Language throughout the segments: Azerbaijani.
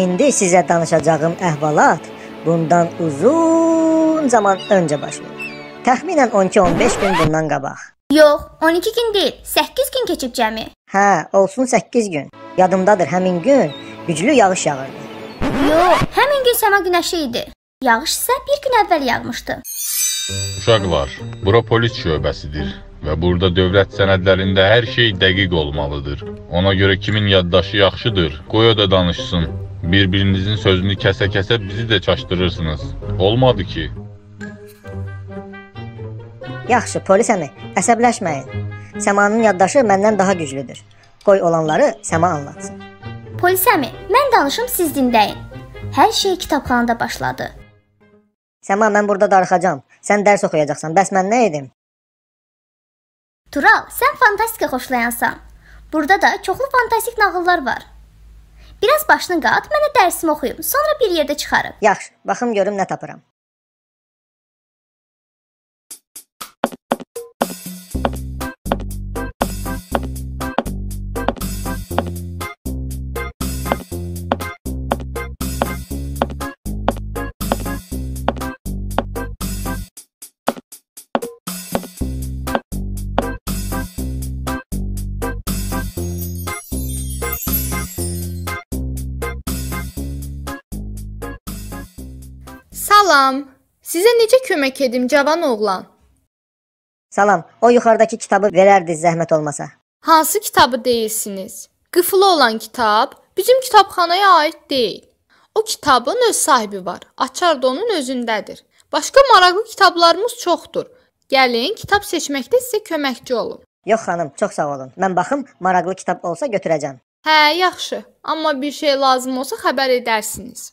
İndi sizə danışacağım əhvalat bundan uzun zaman öncə baş verib. Təxminən 12-15 gün bundan qabaq. Yox, 12 gün deyil, 8 gün keçib cəmi. Hə, olsun 8 gün. Yadımdadır həmin gün güclü yağış yağırdı. Yox, həmin gün səma günəşli idi. Yağış isə bir gün əvvəl yağmışdı. Uşaqlar, bura polis şöbəsidir və burada dövlət sənədlərində hər şey dəqiq olmalıdır. Ona görə kimin yaddaşı yaxşıdır, qoy o da danışsın. Bir-birinizin sözünü kəsə-kəsə bizi də çaşdırırsınız. Olmadı ki. Yaxşı, polis əmi, əsəbləşməyin. Səmanın yaddaşı məndən daha güclüdür. Qoy olanları Səma anlatsın. Polis əmi, mən danışım siz dinləyin. Hər şey kitabxanada başladı. Səma, mən burada darıxacam. Sən dərs oxuyacaqsan. Bəs mən nə edim? Tural, sən fantastika xoşlayansan. Burada da çoxlu fantastik nağıllar var. Biraz başını qat, mənə dərsimi oxuyum. Sonra bir yerdə çıxarım. Yaxşı, baxım görüm nə tapıram. Sizə necə kömək edim, cavan oğlan? Salam. O yuxarıdakı kitabı verərdiniz zəhmət olmasa. Hansı kitabı deyirsiniz? Qıfılı olan kitab bizim kitabxanaya aid deyil. O kitabın öz sahibi var. Açar da onun özündədir. Başqa maraqlı kitablarımız çoxdur. Gəlin, kitab seçməkdə sizə köməkçi olum. Yox xanım, çox sağ olun. Mən baxım maraqlı kitab olsa götürəcəm. Hə, yaxşı. Amma bir şey lazım olsa xəbər edərsiniz.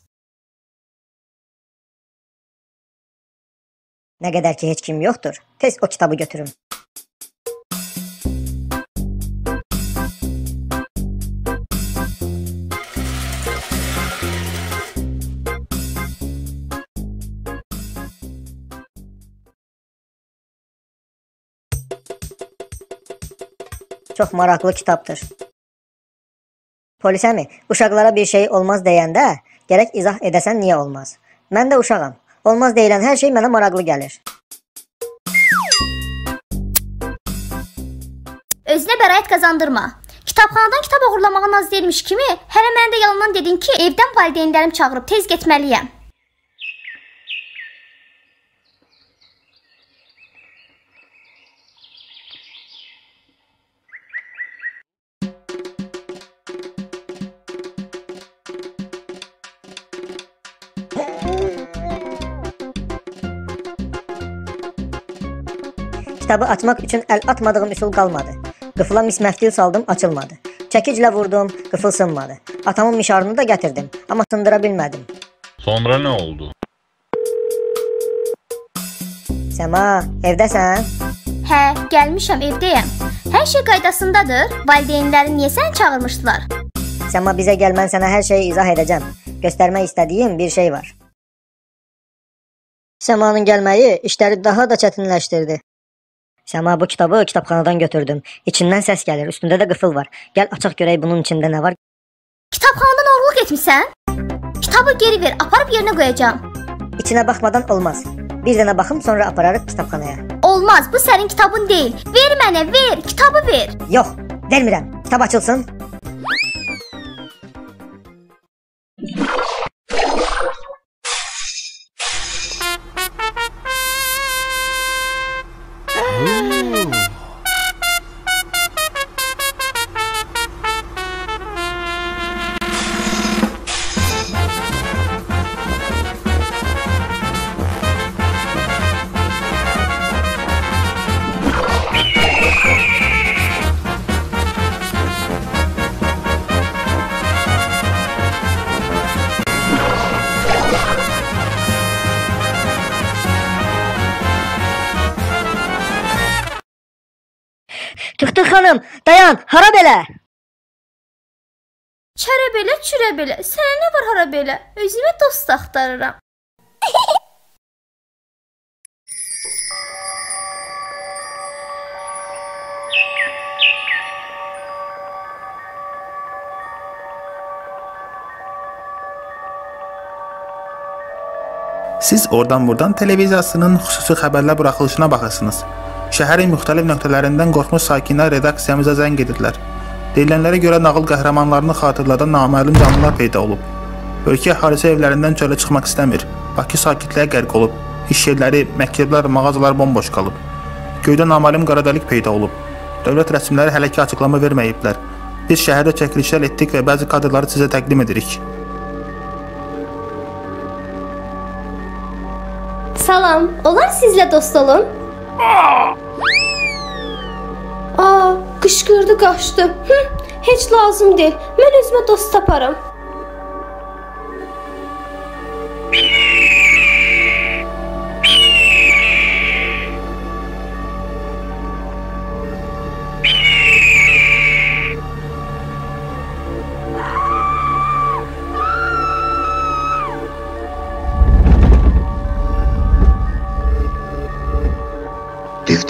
Nə qədər ki heç kim yoxdur, tez o kitabı götürün. Çox maraqlı kitabdır. Polis əmi, uşaqlara bir şey olmaz deyəndə gərək izah edəsən niyə olmaz. Mən də uşağam. Olmaz deyilən hər şey mənə maraqlı gəlir. Özünə bəraət qazandırma. Kitabxanadan kitab oğurlamağa naz deyilmiş kimi, hələ mənə də yalandan dedin ki, evdən valideynlərim çağırıb tez getməliyəm. Kitabı açmaq üçün əl atmadığım üsul qalmadı. Qıfıla misməftil saldım, açılmadı. Çəkiclə vurdum, qıfıl sınmadı. Atamın mişarını da gətirdim, amma sındıra bilmədim. Sonra nə oldu? Səma, evdəsən? Hə, gəlmişəm, evdəyəm. Hər şey qaydasındadır. Valideynlərin niyə səni çağırmışdılar? Səma bizə gəl, mən sənə hər şeyi izah edəcəm. Göstərmək istədiyim bir şey var. Səmanın gəlməyi işləri daha da çətinləşdirdi. Səma bu kitabı kitabxanadan götürdüm. İçindən səs gəlir, üstündə də qıfıl var. Gəl açaq görək bunun içində nə var. Kitabxanadan oğurluq etmisən? Kitabı geri ver, aparıb yerinə qoyacağam. İçinə baxmadan olmaz. Bir dənə baxım, sonra apararıq kitabxanaya. Olmaz, bu sənin kitabın deyil. Ver mənə, ver, kitabı ver. Yox, vermirəm. Kitab açılsın. Hara belə? Çərə belə, çürə belə. Sənə nə var hara belə? Özümə dost axtarıram. Siz oradan buradan televiziyasının xüsusi xəbərlər buraxılışına baxırsınız. Şəhərin müxtəlif nöqtələrindən qorxmuş sakinlər redaksiyamıza zəng edirlər. Deyilənlərə görə nağıl qəhrəmanlarını xatırladan naməlum canlılar peyda olub. Ölkə əhalisi evlərindən çölə çıxmaq istəmir. Bakı sakitliyə qərq olub. İş yerləri, məktəblər, mağazalar bomboş qalıb. Göydə naməlum qara dəlik peyda olub. Dövlət rəsmiləri hələ ki açıqlama verməyiblər. Biz şəhərdə çəkilişlər etdik və bəzi kadrları sizə təqdim edirik. Salam, olar sizlə dost olum? Aa, qışqırdı, qaçdı. Hı, heç lazım deyil. Mən özümə dost taparam.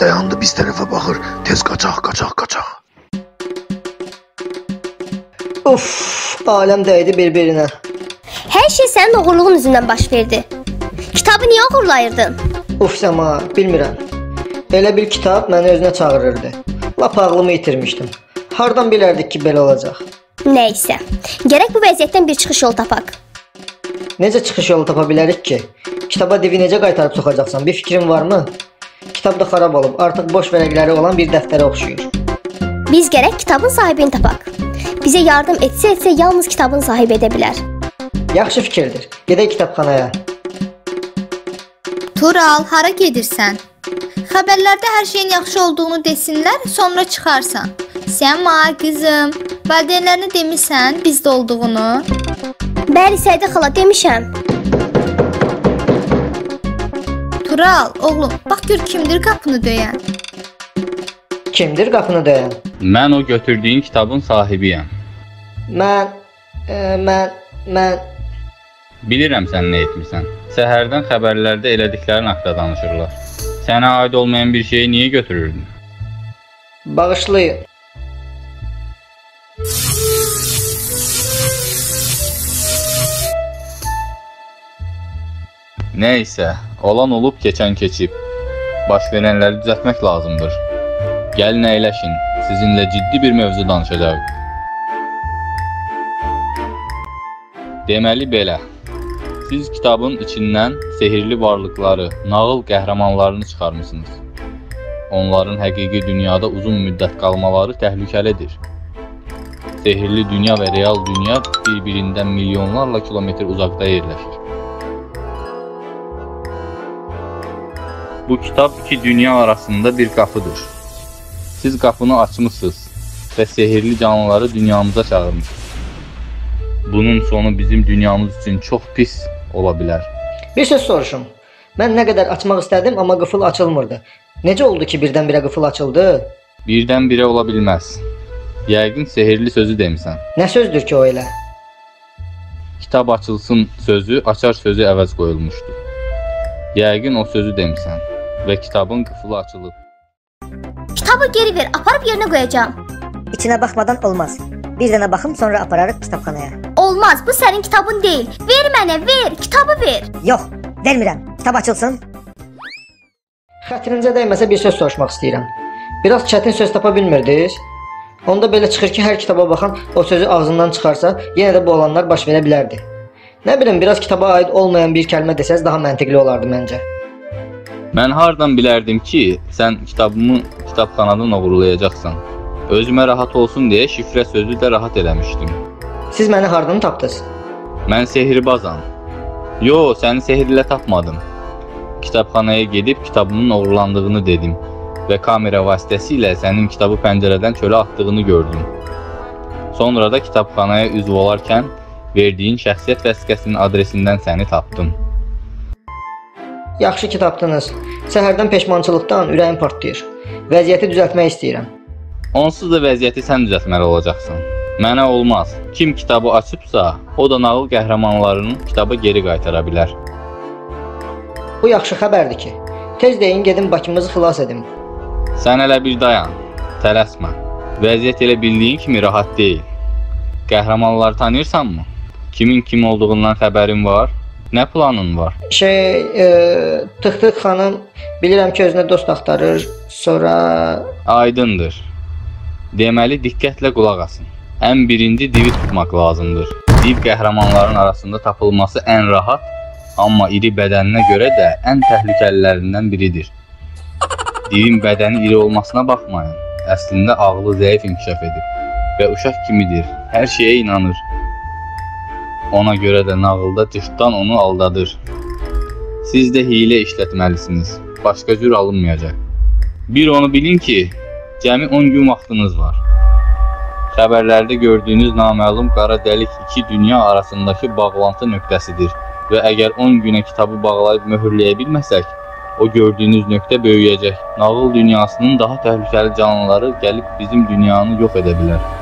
Dayandı biz tərəfə baxır. Tez qaçaq, qaçaq, qaçaq. Uf, aləm dəydi bir-birinə. Hər şey sənin oğurluğun üzündən baş verdi. Kitabı niyə oğurlayırdın? Uf Səma, bilmirəm. Elə bir kitab məni özünə çağırırdı. Lap ağlımı itirmişdim. Hardan bilərdik ki, belə olacaq? Nəysə, gərək bu vəziyyətdən bir çıxış yolu tapaq. Necə çıxış yolu tapa bilərik ki? Kitaba divi necə qaytarıb soxacaqsan? Bir fikrin varmı? Kitab da xarab olub, artıq boş vərəqləri olan bir dəftərə oxşuyur. Biz gərək kitabın sahibini tapaq. Bizə yardım etsə-etsə yalnız kitabın sahibi edə bilər. Yaxşı fikirdir. Gedək kitabxanaya. Tural, hara gedirsən? Xəbərlərdə hər şeyin yaxşı olduğunu desinlər, sonra çıxarsan. Səma, qızım, valideynlərinə demisən bizdə olduğunu? Bəli, Səidə xala demişəm. Tural, oğlum, bax gör kimdir qapını döyən. Kimdir qapını döyən? Mən o götürdüyün kitabın sahibiyəm. Mən, e, mən, mən Bilirəm sən nə etmisən. Səhərdən xəbərlərdə elədiklərin haqqında danışırlar. Sənə aid olmayan bir şeyi niyə götürürdün? bağışlayın. Nə isə, olan olub, keçən keçib. Baş verənləri düzəltmək lazımdır. Gəlin əyləşin. Sizinlə ciddi bir mövzu danışacağıq. Deməli belə. Siz kitabın içindən sehrli varlıqları, nağıl qəhrəmanlarını çıxarmısınız. Onların həqiqi dünyada uzun müddət qalmaları təhlükəlidir. Sehrli dünya və real dünya bir-birindən milyonlarla kilometr uzaqda yerləşir. Bu kitab iki dünya arasında bir qapıdır. Siz qapını açmısınız və sehrli canlıları dünyamıza çağırmısınız. Bunun sonu bizim dünyamız üçün çox pis ola bilər. Bir söz soruşum. Mən nə qədər açmaq istədim, amma qıfıl açılmırdı. Necə oldu ki, birdən-birə qıfıl açıldı? Birdən-birə ola bilməz. Yəqin sehrli sözü demisən. Nə sözdür ki o elə? Kitab açılsın sözü açar sözü əvəz qoyulmuşdu. Yəqin o sözü demisən və kitabın qıfılı açılıb. Kitabı geri ver, aparıb yerinə qoyacağam. İçinə baxmadan olmaz. Bir dənə baxım, sonra apararıq kitabxanaya. Olmaz, bu sənin kitabın deyil. Ver mənə, ver, kitabı ver. Yox, vermirəm. Kitab açılsın. Xətrinizə dəyməsə bir söz soruşmaq istəyirəm. Biraz çətin söz tapa bilmirdiniz? Onda belə çıxır ki, hər kitaba baxan o sözü ağzından çıxarsa, yenə də bu olanlar baş verə bilərdi. Nə bilim, biraz kitaba aid olmayan bir kəlmə desəz daha məntiqli olardı məncə. Mən hardan bilərdim ki, sən kitabımı kitabxanadan oğurlayacaqsan. Özümə rahat olsun deyə şifrə sözü də rahat eləmişdim. Siz məni hardan tapdınız? Mən sehirbazam. Yo, səni sehrlə tapmadım. Kitabxanaya gedib kitabımın oğurlandığını dedim və kamera vasitəsilə sənin kitabı pəncərədən çölə atdığını gördüm. Sonra da kitabxanaya üzv olarkən verdiyin şəxsiyyət vəsiqəsinin adresindən səni tapdım. Yaxşı ki tapdınız. Səhərdən peşmançılıqdan ürəyim partlayır. Vəziyyəti düzəltmək istəyirəm. Onsuz da vəziyyəti sən düzəltməli olacaqsan. Mənə olmaz. Kim kitabı açıbsa, o da nağıl qəhrəmanlarının kitabı geri qaytara bilər. Bu yaxşı xəbərdir ki. Tez deyin gedim Bakımızı xilas edim. Sən hələ bir dayan. Tələsmə. Vəziyyət elə bildiyin kimi rahat deyil. Qəhrəmanları tanıyırsanmı? Kimin kim olduğundan xəbərin var? Nə planın var? Şey, e, Tık-Tık xanım bilirəm ki, özünə dost axtarır. Sonra Aydındır. Deməli diqqətlə qulaq asın. Ən birinci divi tutmaq lazımdır. Div qəhrəmanların arasında tapılması ən rahat, amma iri bədəninə görə də ən təhlükəlilərindən biridir. Divin bədəni iri olmasına baxmayın, əslində ağlı zəif inkişaf edib və uşaq kimidir. Hər şeyə inanır. Ona görə də nağılda cırtdan onu aldadır. Siz də hiylə işlətməlisiniz. Başqa cür alınmayacaq. Bir onu bilin ki, cəmi 10 gün vaxtınız var. Xəbərlərdə gördüyünüz naməlum qara dəlik iki dünya arasındakı bağlantı nöqtəsidir və əgər 10 günə kitabı bağlayıb möhürləyə bilməsək, o gördüyünüz nöqtə böyüyəcək. Nağıl dünyasının daha təhlükəli canlıları gəlib bizim dünyanı yox edə bilər.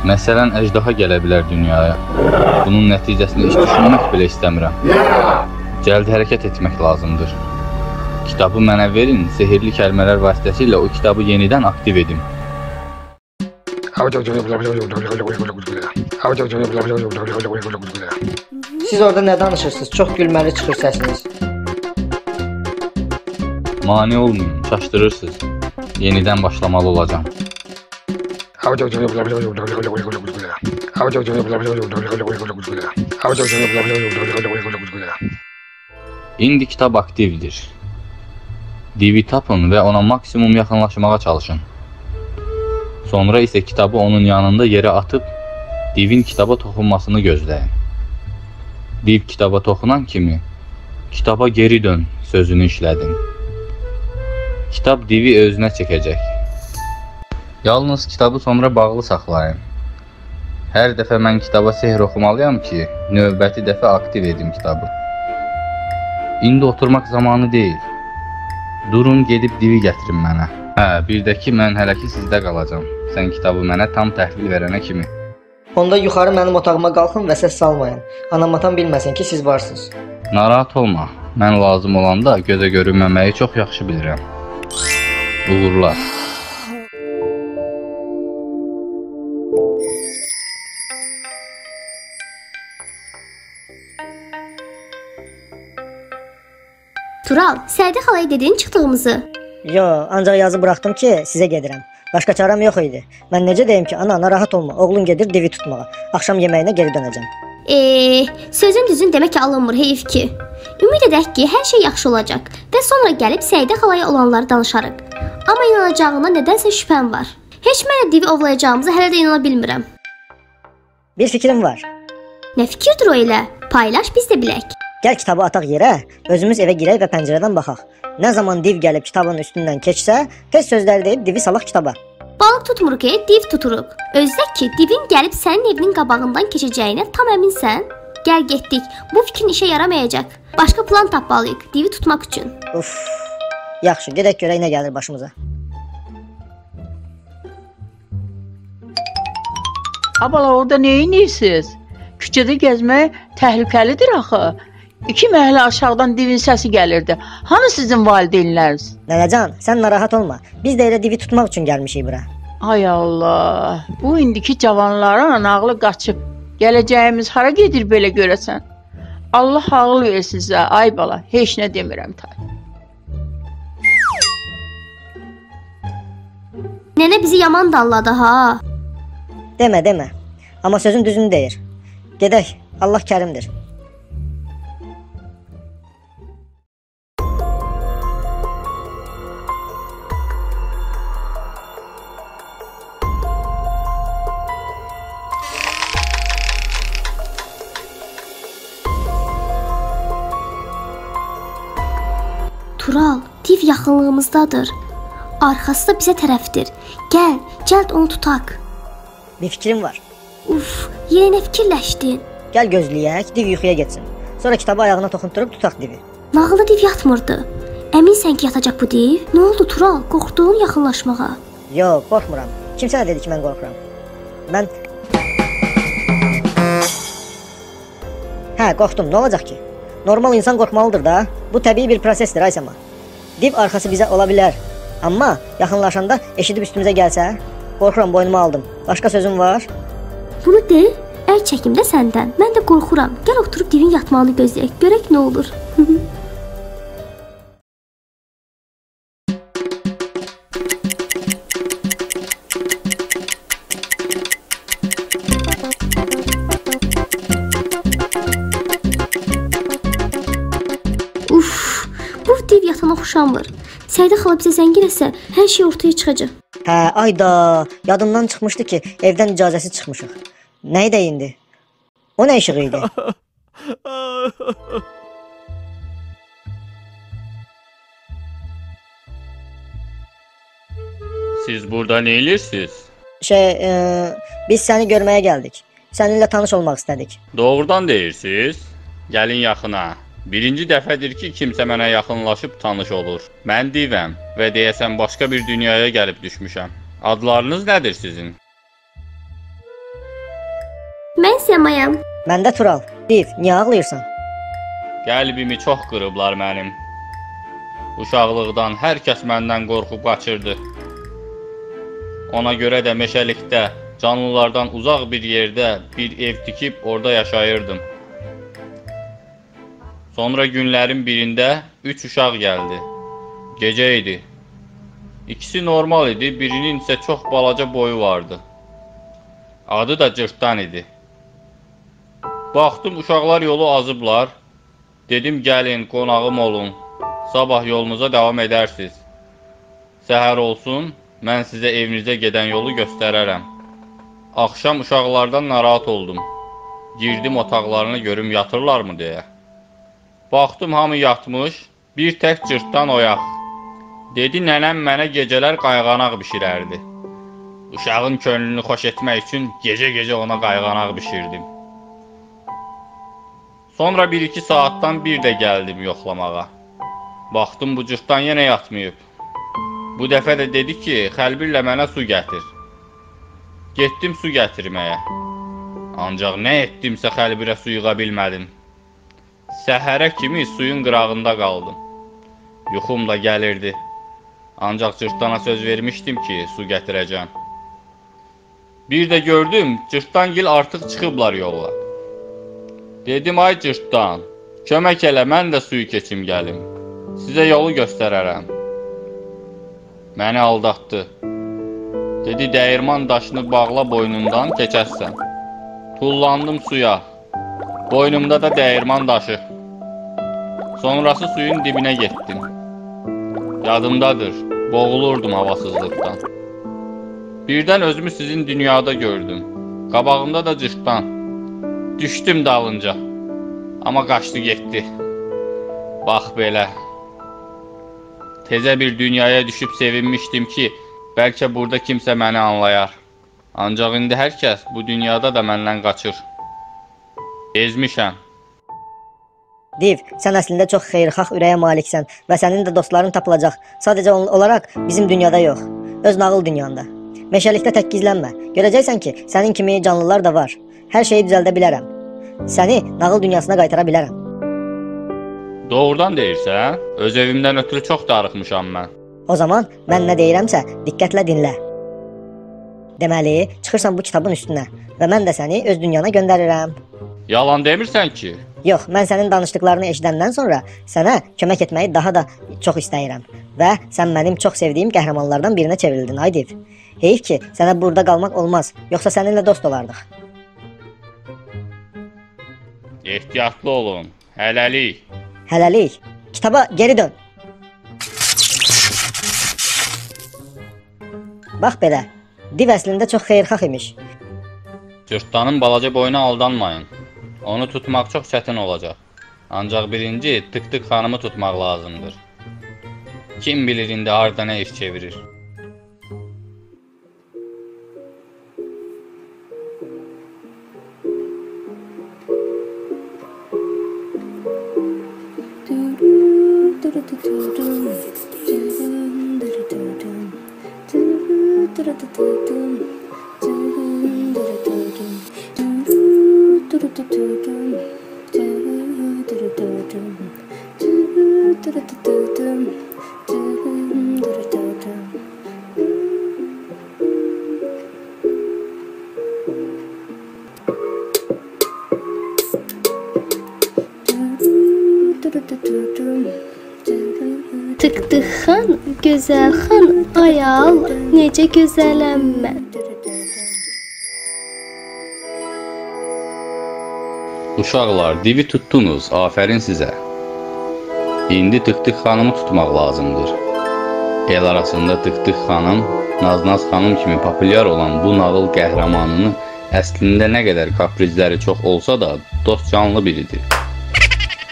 Məsələn, əjdaha gələ bilər dünyaya. Bunun nəticəsində heç düşünmək belə istəmirəm. Cəld hərəkət etmək lazımdır. Kitabı mənə verin, sehrli kəlmələr vasitəsilə o kitabı yenidən aktiv edim. siz orada nə danışırsınız? Çox gülməli çıxır səsiniz. Mane olmayın, çaşdırırsınız. Yenidən başlamalı olacağam. İndi kitab aktivdir. Divi tapın və ona maksimum yaxınlaşmağa çalışın. Sonra isə kitabı onun yanında yerə atıb divin kitaba toxunmasını gözləyin. Div kitaba toxunan kimi kitaba geri dön sözünü işlədin. Kitab divi özünə çəkəcək. Yalnız kitabı sonra bağlı saxlayın. Hər dəfə mən kitaba sehr oxumalıyam ki, növbəti dəfə aktiv edim kitabı. İndi oturmaq zamanı deyil. Durun gedib divi gətirin mənə. Hə, bir də ki mən hələ ki sizdə qalacam. Sən kitabı mənə tam təhvil verənə kimi. Onda yuxarı mənim otağıma qalxın və səs salmayın. Anam atam bilməsin ki, siz varsınız. Narahat olma. Mən lazım olanda gözə görünməməyi çox yaxşı bilirəm. Uğurlar. Tural, Səidə xalaya dedin çıxdığımızı. Yo, ancaq yazı buraxdım ki, sizə gedirəm. Başqa çarəm yox idi. Mən necə deyim ki, ana narahat olma, oğlun gedir divi tutmağa. Axşam yeməyinə geri dönəcəm. Eee, sözün düzün demək ki, alınmır, heyf ki. Ümid edək ki, hər şey yaxşı olacaq və sonra gəlib Səidə xalaya olanları danışarıq. Amma inanacağına nədənsə şübhəm var. Heç mənə divi ovlayacağımıza hələ də inana bilmirəm. Bir fikrim var. Nə fikirdir o elə? Paylaş biz də bilək. Gəl kitabı ataq yerə, özümüz evə girək və pəncərədən baxaq. Nə zaman div gəlib kitabın üstündən keçsə, tez sözlər deyib divi salaq kitaba. Balıq tutmuruq, e, div tuturuq. Özdə ki, divin gəlib sənin evinin qabağından keçəcəyinə tam əminsən? Gəl getdik. Bu fikrin işə yaramayacaq. Başqa plan tapmalıyıq divi tutmaq üçün. Uf. Yaxşı, gedək görək nə gəlir başımıza. Abala orada nə edirsiniz? Küçədə gəzmək təhlükəlidir axı. İki məhəllə aşağıdan divin səsi gəlirdi. Hanı sizin valideynləriniz? Nənəcan, sən narahat olma. Biz də elə divi tutmaq üçün gəlmişik bura. Ay Allah. Bu indiki cavanların ağlı qaçıb. Gələcəyimiz hara gedir belə görəsən? Allah ağıl versin sizə. Ay bala, heç nə demirəm ta. Nənə bizi yaman dalladı ha. Demə, demə. Amma sözün düzünü deyir. Gedək. Allah kərimdir. Tural, div yaxınlığımızdadır. Arxası da bizə tərəfdir. Gəl, cəld onu tutaq. Bir fikrim var. Uf, yenə nə fikirləşdin? Gəl gözləyək, div yuxuya getsin. Sonra kitabı ayağına toxundurub tutaq divi. Nağılda div yatmırdı. Əminsən ki, yatacaq bu div? Nə oldu Tural? Qorxduğun yaxınlaşmağa. Yox, qorxmuram. Kim sənə dedi ki, mən qorxuram? Mən Hə, qorxdum. Nə olacaq ki? Normal insan qorxmalıdır da. Bu təbii bir prosesdir, Aysama. Div arxası bizə ola bilər. Amma yaxınlaşanda eşidib üstümüzə gəlsə, qorxuram, boynuma aldım. Başqa sözüm var? Bunu de. Əl çəkim də səndən. Mən də qorxuram. Gəl oturub divin yatmağını gözləyək. Görək nə olur. Oxşamır. Səidə xala bizə zəng eləsə, hər şey ortaya çıxacaq. Hə, ayda, yadımdan çıxmışdı ki, evdən icazəsi çıxmışıq. Nə idi indi? O nə işığı idi? Siz burada nə edirsiniz? Şey, e, biz səni görməyə gəldik. Səninlə tanış olmaq istədik. Doğrudan deyirsiniz? Gəlin yaxına. Birinci dəfədir ki, kimsə mənə yaxınlaşıb tanış olur. Mən divəm və deyəsən başqa bir dünyaya gəlib düşmüşəm. Adlarınız nədir sizin? Mən Səmayam. Mən də Tural. Div, niyə ağlayırsan? Qəlbimi çox qırıblar mənim. Uşaqlıqdan hər kəs məndən qorxub qaçırdı. Ona görə də meşəlikdə, canlılardan uzaq bir yerdə bir ev tikib orada yaşayırdım. Sonra günlərin birində 3 uşaq gəldi. Gecə idi. İkisi normal idi, birinin isə çox balaca boyu vardı. Adı da Cırtdan idi. Baxdım uşaqlar yolu azıblar. Dedim gəlin, qonağım olun. Sabah yolunuza davam edərsiniz. Səhər olsun, mən sizə evinizə gedən yolu göstərərəm. Axşam uşaqlardan narahat oldum. Girdim otaqlarına görüm yatırlarmı deyə. Baxdım hamı yatmış, bir tək cırtdan oyaq. Dedi nənəm mənə gecələr qayğanaq bişirərdi. Uşağın könlünü xoş etmək üçün gecə-gecə ona qayğanaq bişirdim. Sonra 1-2 saatdan bir də gəldim yoxlamağa. Baxdım bu cırtdan yenə yatmayıb. Bu dəfə də dedi ki, xəlbirlə mənə su gətir. Getdim su gətirməyə. Ancaq nə etdimsə xəlbirə su yığa bilmədim. Səhərə kimi suyun qırağında qaldım. Yuxum da gəlirdi. Ancaq cırtdana söz vermişdim ki, su gətirəcəm. Bir də gördüm, cırtdangil artıq çıxıblar yola. Dedim ay cırtdan, kömək elə mən də suyu keçim gəlim. Sizə yolu göstərərəm. Məni aldatdı. Dedi dəyirman daşını bağla boynundan keçərsən. Tullandım suya. Boynumda da dəyirman daşı. Sonrası suyun dibinə getdim. Yadımdadır, boğulurdum havasızlıqdan. Birdən özümü sizin dünyada gördüm. Qabağımda da cırtdan. Düşdüm dalınca. Amma qaçdı getdi. Bax belə. Tezə bir dünyaya düşüb sevinmişdim ki, bəlkə burada kimsə məni anlayar. Ancaq indi hər kəs bu dünyada da məndən qaçır. Ezmişəm. Div, sən əslində çox xeyirxah ürəyə maliksən və sənin də dostların tapılacaq. Sadəcə olaraq bizim dünyada yox, öz nağıl dünyanda. Meşəlikdə tək gizlənmə. Görəcəksən ki, sənin kimi canlılar da var. Hər şeyi düzəldə bilərəm. Səni nağıl dünyasına qaytara bilərəm. Doğrudan deyirsən? Öz evimdən ötürü çox darıxmışam mən. O zaman mən nə deyirəmsə, diqqətlə dinlə. Deməli, çıxırsan bu kitabın üstünə və mən də səni öz dünyana göndərirəm. Yalan demirsən ki? Yox, mən sənin danışdıqlarını eşidəndən sonra sənə kömək etməyi daha da çox istəyirəm və sən mənim çox sevdiyim qəhrəmanlardan birinə çevrildin, Aydiv. Heyf ki, sənə burada qalmaq olmaz, yoxsa səninlə dost olardıq. Ehtiyatlı olun. Hələlik. Hələlik, kitaba geri dön. Bax belə. Div əslində çox xeyirxah imiş. Cırtdanın balaca boyuna aldanmayın. Onu tutmaq çox çətin olacaq. Ancaq birinci Tık-tık xanımı tutmaq lazımdır. Kim bilir indi harda nə iş çevirir. Necə gözələm mən. Uşaqlar, divi tutdunuz. Afərin sizə. İndi Tık-tık xanımı tutmaq lazımdır. El arasında Tık-tık xanım, Naznaz xanım kimi populyar olan bu nağıl qəhrəmanını əslində nə qədər kaprizləri çox olsa da dost canlı biridir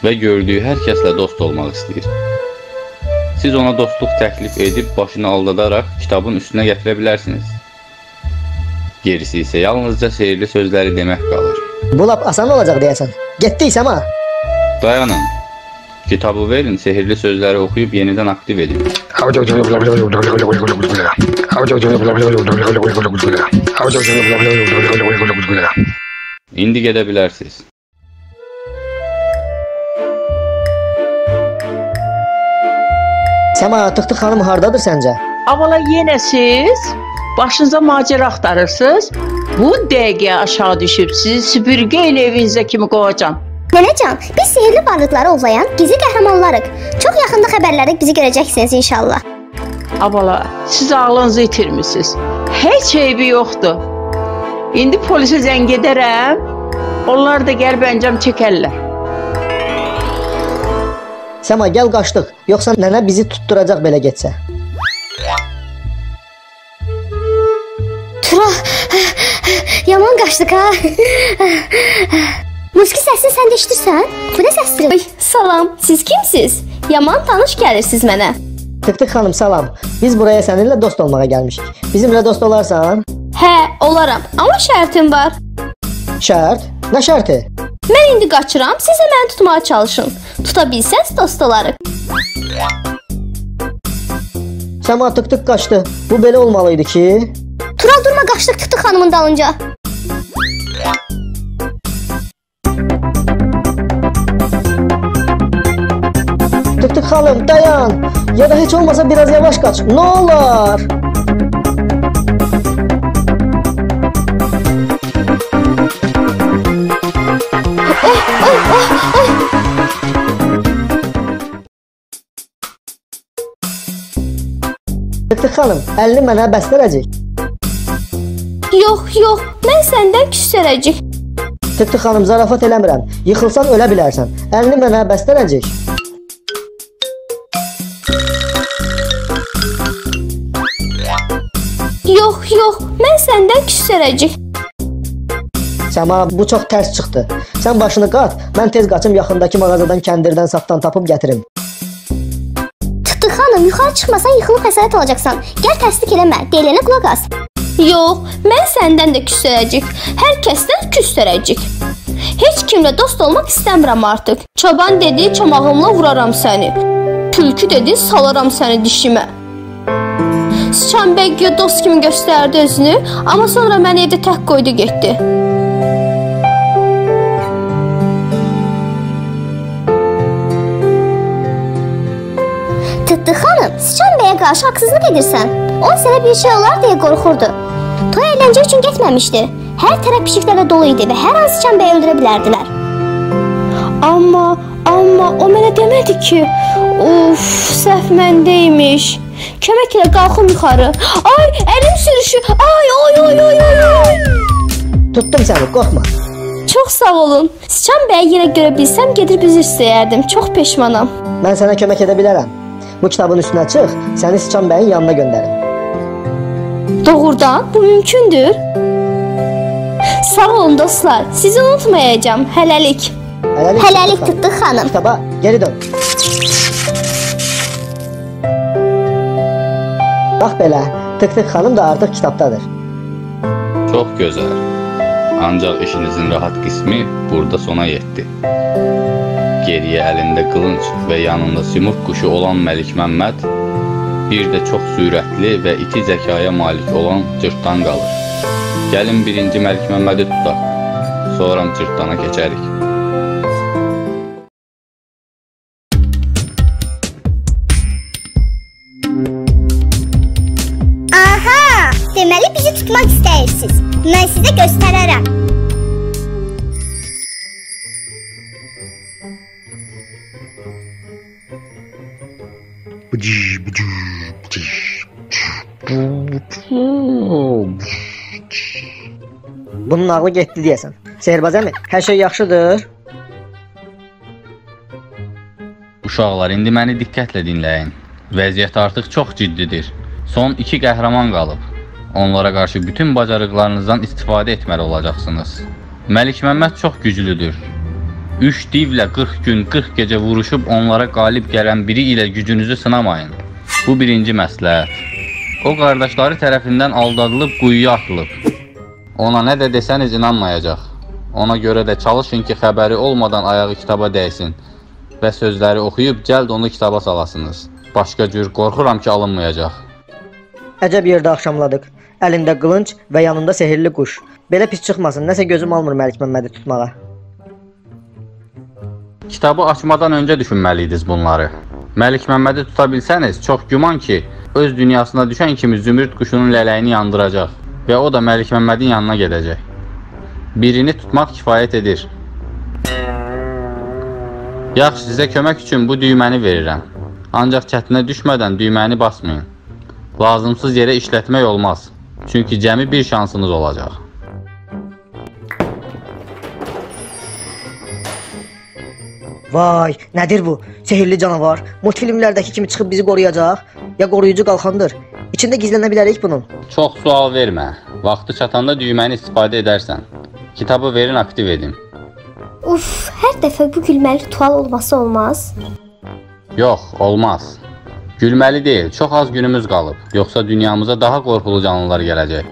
və gördüyü hər kəslə dost olmaq istəyir. Siz ona dostluq təklif edib başını aldadaraq kitabın üstünə gətirə bilərsiniz. Gerisi isə yalnızca sehirli sözləri demək qalır. Bu lap asan olacaq deyəsən. Getdik Səma. Dayanın. Kitabı verin, sehirli sözləri oxuyub yenidən aktiv edin. İndi gedə bilərsiniz. Səma, Tıktıq xanım hardadır səncə? Avala yenə siz başınıza macəra axtarırsınız. Bu dəqiqə aşağı düşüb sizi süpürgə ilə evinizə kimi qovacam. Nənəcan, biz sehirli varlıqları ovlayan gizli qəhrəmanlarıq. Çox yaxında xəbərlərdə bizi görəcəksiniz inşallah. Abala, siz ağlınızı itirmisiniz. Heç eybi yoxdur. İndi polisə zəng edərəm. Onlar da gəlib əncam çəkərlər. Səma, gəl qaçdıq. Yoxsa nənə bizi tutturacaq belə getsə. Tura, yaman qaçdıq ha. Musiqi səsini sən də eşidirsən? Bu nə səsdir? Ay, salam. Siz kimsiz? Yaman tanış gəlirsiniz mənə. Tıktıq xanım, salam. Biz buraya səninlə dost olmağa gəlmişik. Bizimlə dost olarsan? Hə, olaram. Amma şərtim var. Şərt? Nə şərti? Mən indi qaçıram, siz də məni tutmağa çalışın. Tuta bilsəz dost olarıq. Səma tık-tık qaçdı. Bu belə olmalıydı ki, Tural durma qaçdıq Tıtı xanımın dalınca. Tık-tık xanım dayan. Ya da heç olmasa biraz yavaş qaç. Nə olar? Xanım, əlini mənə bəstərəcək. Yox, yox, mən səndən küsərəcək. Tık-tık xanım, zarafat eləmirəm. Yıxılsan ölə bilərsən. Əlini mənə bəstərəcək. Yox, yox, mən səndən küsərəcək. Səma, bu çox tərs çıxdı. Sən başını qat, mən tez qaçım yaxındakı mağazadan kəndirdən sapdan tapıb gətirim. Xanım, yuxarı çıxmasan yıxılıb xəsarət alacaqsan. Gəl təsdiq eləmə, deyilənə qulaq as. Yox, mən səndən də küsərəcək. Hər kəsdən küsərəcək. Heç kimlə dost olmaq istəmirəm artıq. Çoban dedi, çomağımla vuraram səni. Tülkü dedi, salaram səni dişimə. Sıçan bəy güya dost kimi göstərdi özünü, amma sonra məni evdə tək qoydu getdi. Xanım, Sıçan bəyə qarşı haqsızlıq edirsən. O sənə bir şey olar deyə qorxurdu. Toy əyləncə üçün getməmişdi. Hər tərəf pişiklərlə dolu idi və hər an Sıçan bəyi öldürə bilərdilər. Amma, amma o mənə demədi ki, uf, səhv məndə imiş. Kömək elə qalxım yuxarı. Ay, əlim sürüşür. Ay, oy, oy, oy, oy. Tutdum səni, qorxma. Çox sağ olun. Sıçan bəyi yenə görə bilsəm gedib üzr istəyərdim. Çox peşmanam. Mən sənə kömək edə bilərəm. Bu kitabın üstünə çıx, səni Sıçan bəyin yanına göndərim. Doğrudan bu mümkündür. Sağ olun dostlar. Sizi unutmayacağam. Hələlik. Hələlik, Hələlik Tıttıq xanım. Kitaba geri dön. Bax belə, Tık-tık xanım da artıq kitabdadır. Çox gözəl. Ancaq işinizin rahat qismi burada sona yetdi. Geriyə əlində qılınc və yanında simurq quşu olan Məlik Məmməd, bir də çox sürətli və iti zəkaya malik olan cırtdan qalır. Gəlin birinci Məlik Məmmədi tutaq. Sonra cırtdana keçərik. Aha! Deməli bizi tutmaq istəyirsiniz. Mən sizə göstərərəm. Bunun ağlı getdi deyəsən. Sehirbaz əmi, hər şey yaxşıdır. Uşaqlar, indi məni diqqətlə dinləyin. Vəziyyət artıq çox ciddidir. Son 2 qəhrəman qalıb. Onlara qarşı bütün bacarıqlarınızdan istifadə etməli olacaqsınız. Məlik Məmməd çox güclüdür. 3 divlə 40 gün, 40 gecə vuruşub onlara qalib gələn biri ilə gücünüzü sınamayın. Bu birinci məsləhət. O qardaşları tərəfindən aldadılıb quyuya atılıb. Ona nə də desəniz inanmayacaq. Ona görə də çalışın ki, xəbəri olmadan ayağı kitaba dəysin və sözləri oxuyub cəld onu kitaba salasınız. Başqa cür qorxuram ki, alınmayacaq. Əcəb yerdə axşamladıq. Əlində qılınc və yanında sehrli quş. Belə pis çıxmasın, nəsə gözüm almır Məlik Məmmədi tutmağa. Kitabı açmadan öncə düşünməliydiniz bunları. Məlik Məmmədi tuta bilsəniz, çox güman ki, öz dünyasına düşən kimi zümrüd quşunun lələyini yandıracaq və o da Məlik Məmmədin yanına gedəcək. Birini tutmaq kifayət edir. Yaxşı, sizə kömək üçün bu düyməni verirəm. Ancaq çətinə düşmədən düyməni basmayın. Lazımsız yerə işlətmək olmaz. Çünki cəmi bir şansınız olacaq. Vay, nədir bu? Sehrli canavar. Multfilmlərdəki kimi çıxıb bizi qoruyacaq? Ya qoruyucu qalxandır? İçində gizlənə bilərik bunun. Çox sual vermə. Vaxtı çatanda düyməni istifadə edərsən. Kitabı verin, aktiv edin. Uf, hər dəfə bu gülməli ritual olması olmaz. Yox, olmaz. Gülməli deyil, çox az günümüz qalıb. Yoxsa dünyamıza daha qorxulu canlılar gələcək.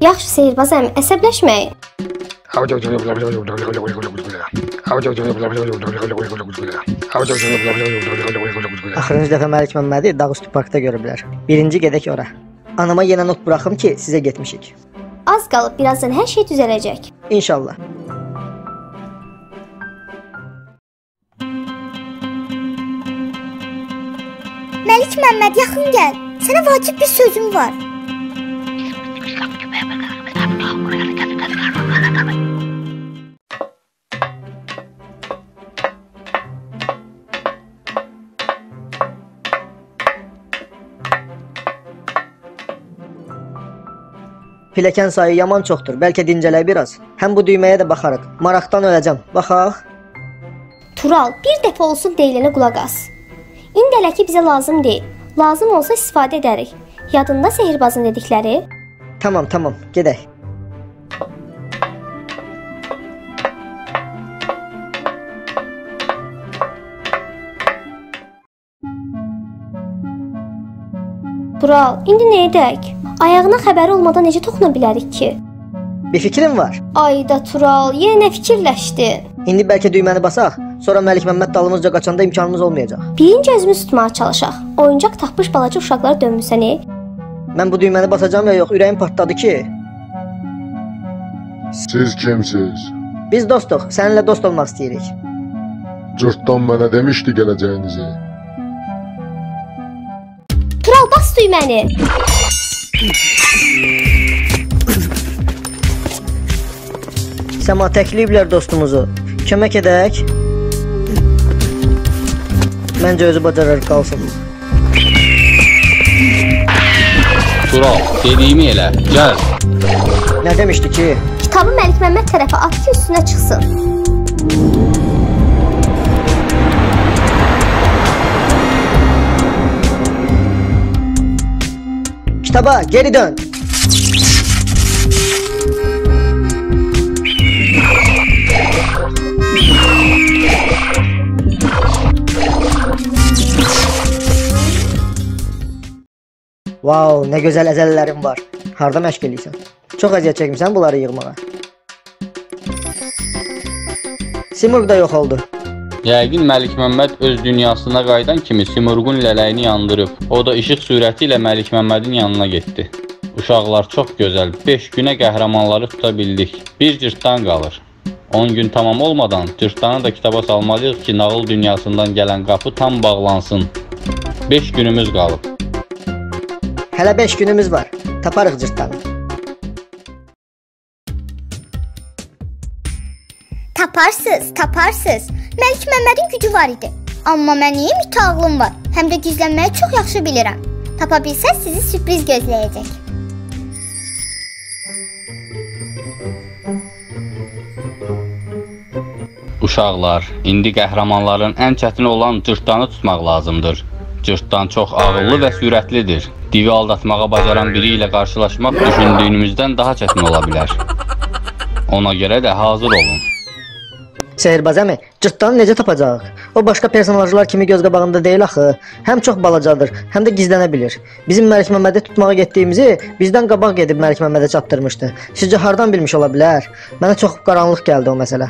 Yaxşı Sehirbaz əmi, əsəbləşməyin. Axırıncı dəfə Məlik Məmmədi Dağüstü parkda görüblər. Birinci gedək ora. Anama yenə not buraxım ki, sizə getmişik. Az qalıb, birazdan hər şey düzələcək. İnşallah. Məlik Məmməd yaxın gəl. Sənə vacib bir sözüm var. Piləkən sayı yaman çoxdur. Bəlkə dincələk biraz. Həm bu düyməyə də baxarıq. Maraqdan öləcəm. Baxaq. Tural, bir dəfə olsun deyilənə qulaq as. İndi hələ ki bizə lazım deyil. Lazım olsa istifadə edərik. Yadında sehirbazın dedikləri? Tamam, tamam. Gedək. Tural, indi nə edək? Ayağına xəbəri olmadan necə toxuna bilərik ki? Bir fikrim var. Ayda Tural, yenə nə fikirləşdin? İndi bəlkə düyməni basaq, sonra Məlik Məmməd dalımızca qaçanda imkanımız olmayacaq. Birinci özümüz tutmağa çalışaq. Oyuncaq tapmış balaca uşaqlara dönmüsən. e? Mən bu düyməni basacağam ya yox, ürəyim partladı ki. Siz kimsiz? Biz dostuq, səninlə dost olmaq istəyirik. Cırtdan mənə demişdi gələcəyinizi. Tural bas düyməni. Səma təkliflər dostumuzu. Kömək edək. Məncə özü bacarar qalsın. Tural, dediyimi elə. Gəl. Nə demişdi ki? Kitabı Məlik Məmməd tərəfə at ki, üstünə çıxsın. Kitaba geri dön. Wow, nə gözəl əzələlərim var. Harda məşq eləyirsən? Çox əziyyət çəkmisən bunları yığmağa. Simurg da yox oldu. Yəqin Məlik Məmməd öz dünyasına qayıdan kimi Simurğun lələyini yandırıb. O da işıq sürəti ilə Məlik Məmmədin yanına getdi. Uşaqlar çox gözəl. 5 günə qəhrəmanları tuta bildik. Bir cırtdan qalır. 10 gün tamam olmadan cırtdanı da kitaba salmalıyıq ki, nağıl dünyasından gələn qapı tam bağlansın. 5 günümüz qalıb. Hələ 5 günümüz var. Taparıq cırtdanı. Taparsız, taparsız. Məlik Məmmədin gücü var idi. Amma mənim it ağlım var. Həm də gizlənməyi çox yaxşı bilirəm. Tapa bilsəz sizi sürpriz gözləyəcək. Uşaqlar, indi qəhrəmanların ən çətini olan cırtdanı tutmaq lazımdır. Cırtdan çox ağıllı və sürətlidir. Divi aldatmağa bacaran biri ilə qarşılaşmaq düşündüyünüzdən daha çətin ola bilər. Ona görə də hazır olun. Sehirbaz əmi, cırtdanı necə tapacağıq? O başqa personajlar kimi göz qabağında deyil axı. Həm çox balacadır, həm də gizlənə bilir. Bizim Məlik Məmmədi tutmağa getdiyimizi bizdən qabaq gedib Məlik Məmmədə çatdırmışdı. Sizcə hardan bilmiş ola bilər? Mənə çox qaranlıq gəldi o məsələ.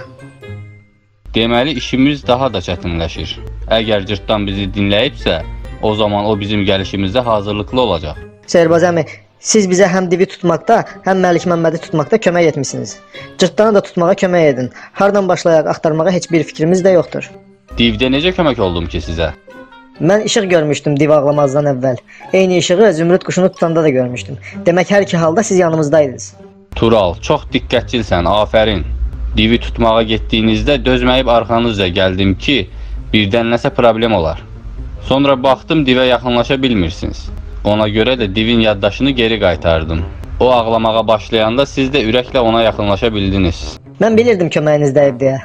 Deməli işimiz daha da çətinləşir. Əgər cırtdan bizi dinləyibsə, o zaman o bizim gəlişimizdə hazırlıqlı olacaq. Sehirbaz əmi, siz bizə həm divi tutmaqda, həm Məlik Məmmədi tutmaqda kömək etmisiniz. Cırtdanı da tutmağa kömək edin. Hardan başlayaq axtarmağa heç bir fikrimiz də yoxdur. Divdə necə kömək oldum ki sizə? Mən işıq görmüşdüm div ağlamazdan əvvəl. Eyni işığı zümrüd quşunu tutanda da görmüşdüm. Demək hər iki halda siz yanımızdaydınız. Tural, çox diqqətçilsən, afərin. Divi tutmağa getdiyinizdə dözməyib arxanızca gəldim ki, birdən nəsə problem olar. Sonra baxdım divə yaxınlaşa bilmirsiniz. Ona görə də divin yaddaşını geri qaytardım. O ağlamağa başlayanda siz də ürəklə ona yaxınlaşa bildiniz. Mən bilirdim köməyiniz dəyib deyə.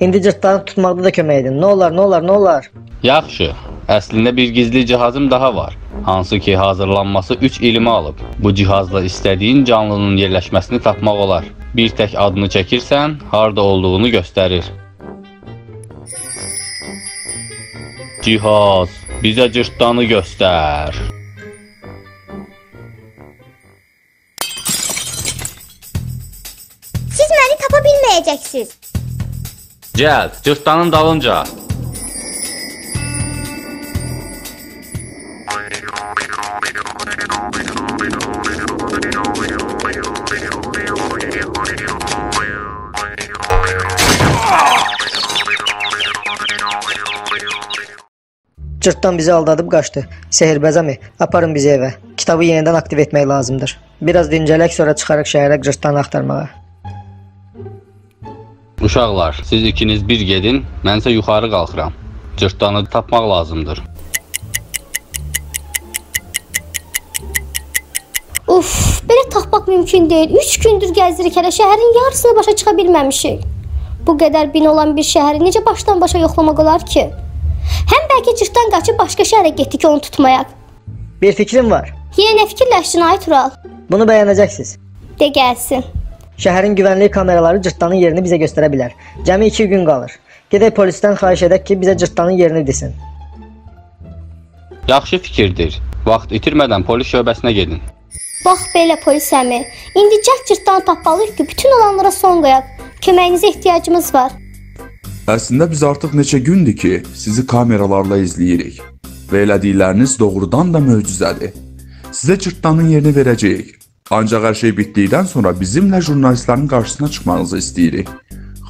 İndi cırtdanı tutmaqda da kömək edin. Nə olar, nə olar, nə olar? Yaxşı. Əslində bir gizli cihazım daha var. Hansı ki hazırlanması 3 ilimi alıb. Bu cihazla istədiyin canlının yerləşməsini tapmaq olar. Bir tək adını çəkirsən, harda olduğunu göstərir. Cihaz, bizə cırtdanı göstər. Gəl, cırtdanın dalınca. Cırtdan bizi aldadıb qaçdı. Sehirbaz əmi, aparın bizi evə. Kitabı yenidən aktiv etmək lazımdır. Biraz dincələk, sonra çıxarıq şəhərə cırtdanı axtarmağa. Uşaqlar, siz ikiniz bir gedin, mən isə yuxarı qalxıram. Cırtdanı tapmaq lazımdır. Uf, belə tapmaq mümkün deyil. 3 gündür gəzirik hələ şəhərin yarısını başa çıxa bilməmişik. Bu qədər bin olan bir şəhəri necə başdan başa yoxlamaq olar ki? Həm bəlkə cırtdan qaçıb başqa şəhərə getdi ki, onu tutmayaq. Bir fikrim var. Yenə nə fikirləşdin ay Tural? Bunu bəyənəcəksiniz. De gəlsin. Şəhərin güvənlik kameraları cırtdanın yerini bizə göstərə bilər. Cəmi 2 gün qalır. Gedək polisdən xahiş edək ki, bizə cırtdanın yerini desin. Yaxşı fikirdir. Vaxt itirmədən polis şöbəsinə gedin. Bax belə polis əmi. İndi cəhd cırtdanı tapmalıyıq ki, bütün olanlara son qoyaq. Köməyinizə ehtiyacımız var. Əslində biz artıq neçə gündür ki, sizi kameralarla izləyirik və elədikləriniz doğrudan da möcüzədir. Sizə cırtdanın yerini verəcəyik. Ancaq hər şey bitdikdən sonra bizimlə jurnalistlərin qarşısına çıxmanızı istəyirik.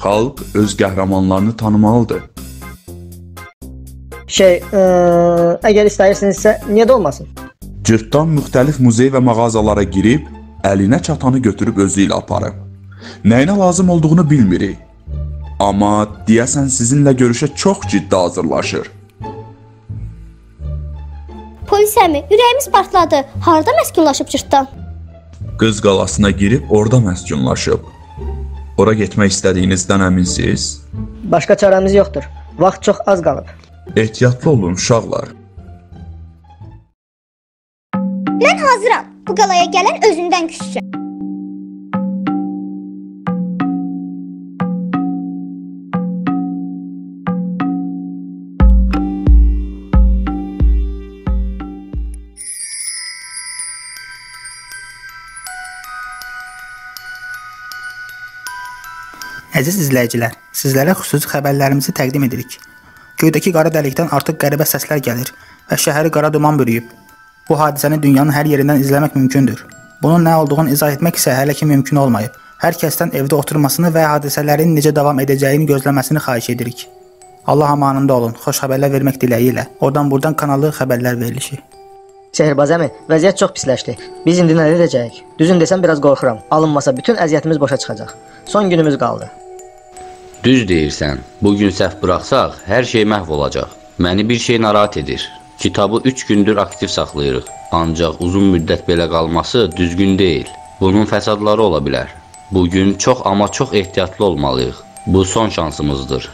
Xalq öz qəhrəmanlarını tanımalıdır. Şey, ə, əgər istəyirsinizsə, niyə də olmasın? Cırtdan müxtəlif muzey və mağazalara girib, əlinə çatanı götürüb özü ilə aparıb. Nəyinə lazım olduğunu bilmirik. Amma deyəsən sizinlə görüşə çox ciddi hazırlaşır. Polis əmi, ürəyimiz partladı. Harda məskunlaşıb cırtdan? Qız qalasına girib orada məskunlaşıb. Ora getmək istədiyinizdən əminsiniz? Başqa çarəmiz yoxdur. Vaxt çox az qalıb. Ehtiyatlı olun uşaqlar. Mən hazıram. Bu qalaya gələn özündən küssün. Əziz izləyicilər, sizlərə xüsusi xəbərlərimizi təqdim edirik. Göydəki qara dəlikdən artıq qəribə səslər gəlir və şəhəri qara duman bürüyüb. Bu hadisəni dünyanın hər yerindən izləmək mümkündür. Bunun nə olduğunu izah etmək isə hələ ki mümkün olmayıb. Hər kəsdən evdə oturmasını və hadisələrin necə davam edəcəyini gözləməsini xahiş edirik. Allah amanında olun. Xoş xəbərlər vermək diləyi ilə. Oradan burdan kanalı xəbərlər verilişi. Sehirbaz əmi, vəziyyət çox pisləşdi. Biz indi nə edəcəyik? Düzün desəm biraz qorxuram. Alınmasa bütün əziyyətimiz boşa çıxacaq. Son günümüz qaldı. Düz deyirsən. Bu gün səhv buraxsaq, hər şey məhv olacaq. Məni bir şey narahat edir. Kitabı 3 gündür aktiv saxlayırıq. Ancaq uzun müddət belə qalması düzgün deyil. Bunun fəsadları ola bilər. Bu gün çox amma çox ehtiyatlı olmalıyıq. Bu son şansımızdır.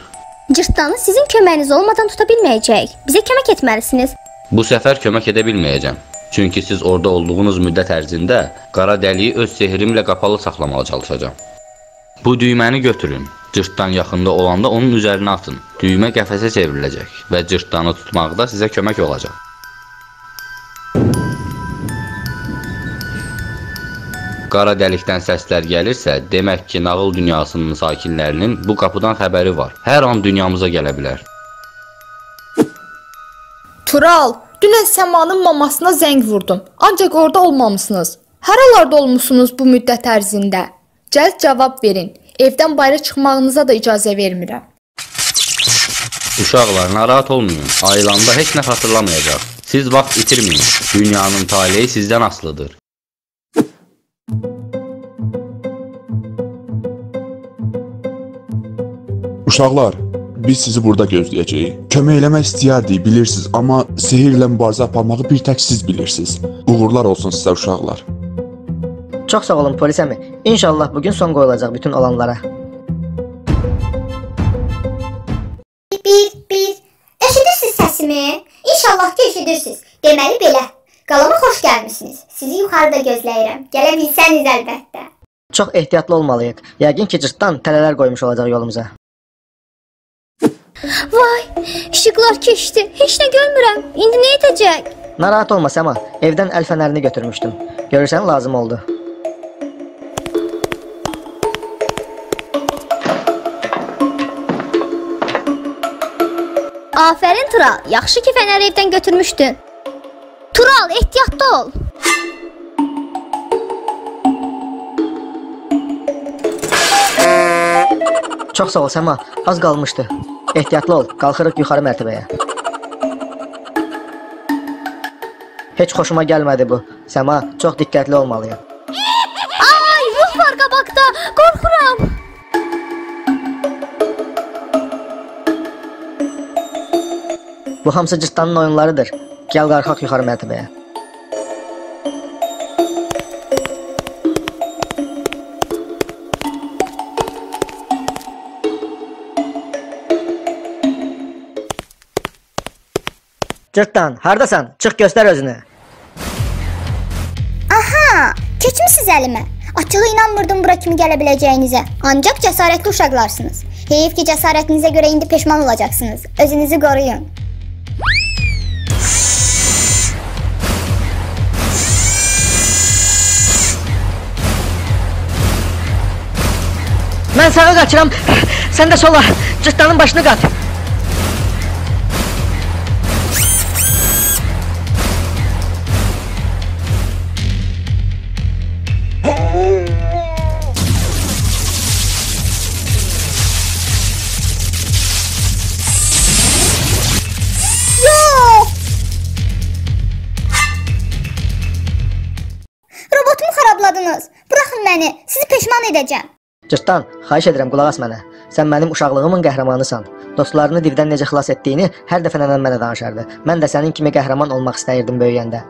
Cırtdanı sizin köməyiniz olmadan tuta bilməyəcəyik. Bizə kömək etməlisiniz. Bu səfər kömək edə bilməyəcəm. Çünki siz orada olduğunuz müddət ərzində qara dəliyi öz sehrimlə qapalı saxlamağa çalışacağam. Bu düyməni götürün. Cırtdan yaxında olanda onun üzərinə atın. Düymə qəfəsə çevriləcək və cırtdanı tutmaqda sizə kömək olacaq. Qara dəlikdən səslər gəlirsə, demək ki, nağıl dünyasının sakinlərinin bu qapıdan xəbəri var. Hər an dünyamıza gələ bilər. Tural, dünən Səmanın mamasına zəng vurdum. Ancaq orada olmamısınız. Haralarda olmusunuz bu müddət ərzində? Cəld cavab verin. Evdən bayıra çıxmağınıza da icazə vermirəm. Uşaqlar, narahat olmayın. Ayılanda heç nə xatırlamayacaq. Siz vaxt itirməyin. Dünyanın taleyi sizdən asılıdır. Uşaqlar, biz sizi burada gözləyəcəyik. Kömək eləmək istəyərdik, bilirsiniz, amma sehirlə mübarizə aparmağı bir tək siz bilirsiniz. Uğurlar olsun sizə uşaqlar. Çox sağ olun polis əmi. İnşallah bu gün son qoyulacaq bütün olanlara. Bir, bir. Eşidirsiniz səsimi? İnşallah ki eşidirsiniz. Deməli belə. Qalama xoş gəlmisiniz. Sizi yuxarıda gözləyirəm. Gələ bilsəniz əlbəttə. Çox ehtiyatlı olmalıyıq. Yəqin ki, cırtdan tələlər qoymuş olacaq yolumuza. Vay, işıqlar keçdi. Heç nə görmürəm. İndi nə edəcək? Narahat olma Səma. Evdən əl fənərini götürmüşdüm. Görürsən lazım oldu. Afərin Tural. Yaxşı ki fənəri evdən götürmüşdün. Tural, ehtiyatlı ol. Çox sağ ol Səma. Az qalmışdı. Ehtiyatlı ol. Qalxırıq yuxarı mərtəbəyə. Heç xoşuma gəlmədi bu. Səma, çox diqqətli olmalıyam. Ay, ruh var qabaqda. Qorxuram. Bu hamısı cırtdanın oyunlarıdır. Gəl qalxaq yuxarı mərtəbəyə. Cırtdan, hardasan? Çıx göstər özünü. Aha, keçmisiniz əlimə. Açığı inanmırdım bura kimi gələ biləcəyinizə. Ancaq cəsarətli uşaqlarsınız. Heyif ki, cəsarətinizə görə indi peşman olacaqsınız. Özünüzü qoruyun. Mən sağa qaçıram. Sən də sola. Cırtdanın başını qat. Robotumu xarabladınız. Buraxın məni. Sizi peşman edəcəm. Cırtdan, xahiş edirəm qulaq as mənə. Sən mənim uşaqlığımın qəhrəmanısan. Dostlarını divdən necə xilas etdiyini hər dəfə nənəm mənə danışardı. Mən də sənin kimi qəhrəman olmaq istəyirdim böyüyəndə.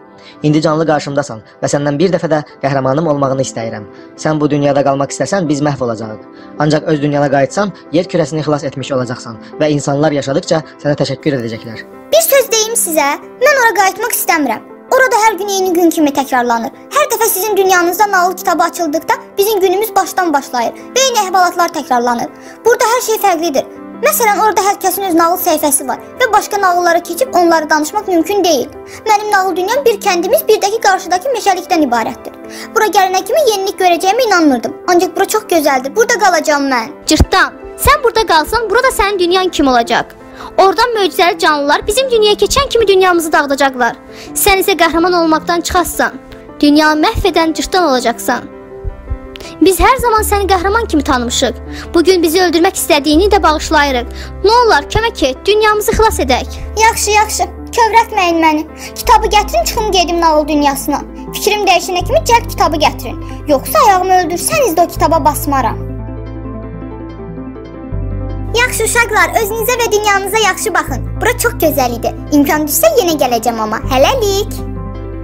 İndi canlı qarşımdasan və səndən bir dəfə də qəhrəmanım olmağını istəyirəm. Sən bu dünyada qalmaq istəsən biz məhv olacağıq. Ancaq öz dünyana qayıtsan, yer kürəsini xilas etmiş olacaqsan və insanlar yaşadıkca sənə təşəkkür edəcəklər. Bir söz deyim sizə. Mən ora qayıtmaq istəmirəm. Orada hər gün eyni gün kimi təkrarlanır. Hər dəfə sizin dünyanızda nağıl kitabı açıldıqda bizim günümüz başdan başlayır və eyni əhvalatlar təkrarlanır. Burada hər şey fərqlidir. Məsələn, orada hər kəsin öz nağıl səhifəsi var və başqa nağıllara keçib onları danışmaq mümkün deyil. Mənim nağıl dünyam bir kəndimiz, bir də ki qarşıdakı meşəlikdən ibarətdir. Bura gələnə kimi yenilik görəcəyimə inanmırdım. Ancaq bura çox gözəldir. Burada qalacağam mən. Cırtdan, sən burada qalsan, burada sənin dünyan kim olacaq? Oradan möcüzəli canlılar bizim dünyaya keçən kimi dünyamızı dağıdacaqlar. Sən isə qəhrəman olmaqdan çıxassan. Dünyanı məhv edən cırtdan olacaqsan. Biz hər zaman səni qəhrəman kimi tanımışıq. Bu gün bizi öldürmək istədiyini də bağışlayırıq. Nə olar, kömək et, dünyamızı xilas edək. Yaxşı, yaxşı. Kövrətməyin məni. Kitabı gətirin, çıxım gedim nağıl dünyasına. Fikrim dəyişənə kimi cəld kitabı gətirin. Yoxsa ayağımı öldürsəniz də o kitaba basmaram. Yaxşı uşaqlar, özünüzə və dünyanıza yaxşı baxın. Bura çox gözəl idi. İmkan düşsə yenə gələcəm amma. Hələlik.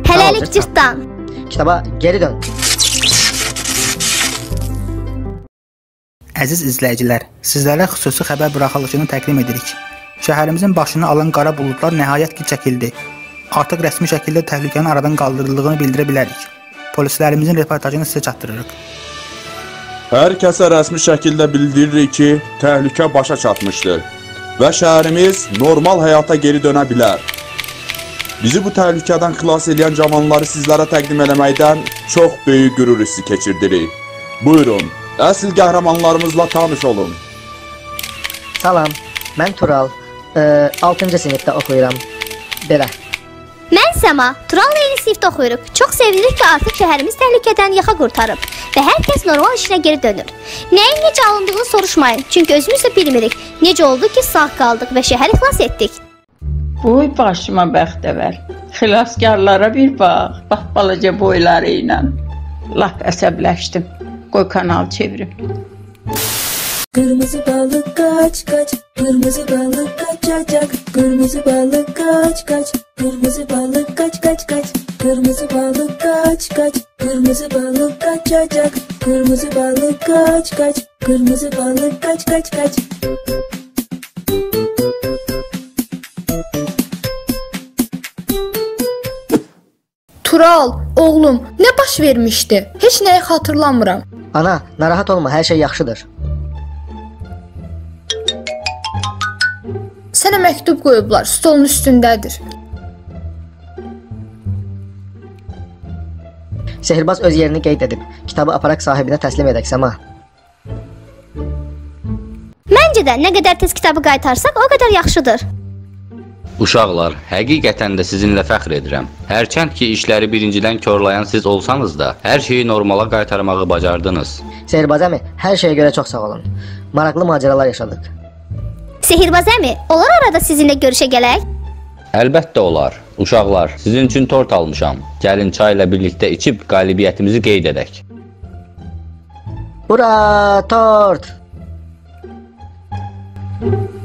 Hələlik cırtdan. Kitaba geri dön. Əziz izləyicilər, sizlərə xüsusi xəbər buraxılışını təqdim edirik. Şəhərimizin başını alan qara buludlar nəhayət ki çəkildi. Artıq rəsmi şəkildə təhlükənin aradan qaldırıldığını bildirə bilərik. Polislərimizin reportajını sizə çatdırırıq. Hər kəsə rəsmi şəkildə bildiririk ki, təhlükə başa çatmışdır və şəhərimiz normal həyata geri dönə bilər. Bizi bu təhlükədən xilas edən cavanları sizlərə təqdim eləməkdən çox böyük qürur hissi keçirdirik. Buyurun, əsl qəhrəmanlarımızla tanış olun. Salam. Mən Tural. 6-cı sinifdə oxuyuram. Belə. Mən Səma, Tural eyni sinifdə oxuyuruq. Çox sevinirik ki, artıq şəhərimiz təhlükədən yaxa qurtarıb və hər kəs normal işinə geri dönür. Nəyin necə alındığını soruşmayın, çünki özümüz də bilmirik. Necə oldu ki, sağ qaldıq və şəhəri xilas etdik. Uy başıma bəxtəvər. Xilaskarlara bir bax, bax balaca boyları ilə. Lap əsəbləşdim. Qoy kanal çevirim. Kırmızı balık kaç kaç Kırmızı balık kaçacak Kırmızı balık kaç kaç Kırmızı balık kaç kaç kaç Kırmızı balık kaç kaç Kırmızı balık kaçacak Kırmızı balık kaç kaç Kırmızı balık kaç kaç kaç Tural, oğlum, nə baş vermişdi? Heç nəyi xatırlamıram. Ana, narahat olma, hər şey yaxşıdır. Sənə məktub qoyublar, stolun üstündədir. Sehirbaz öz yerini qeyd edib. Kitabı aparaq sahibinə təslim edək Səma. Məncə də nə qədər tez kitabı qaytarsaq, o qədər yaxşıdır. Uşaqlar, həqiqətən də sizinlə fəxr edirəm. Hərçənd ki, işləri birincidən korlayan siz olsanız da, hər şeyi normala qaytarmağı bacardınız. Sehirbaz əmi, hər şeyə görə çox sağ olun. Maraqlı macəralar yaşadıq. Sehirbaz əmi, olar arada sizinlə görüşə gələk? Əlbəttə olar. Uşaqlar, sizin üçün tort almışam. Gəlin çay ilə birlikdə içib qalibiyyətimizi qeyd edək. Ura, tort! Yeah!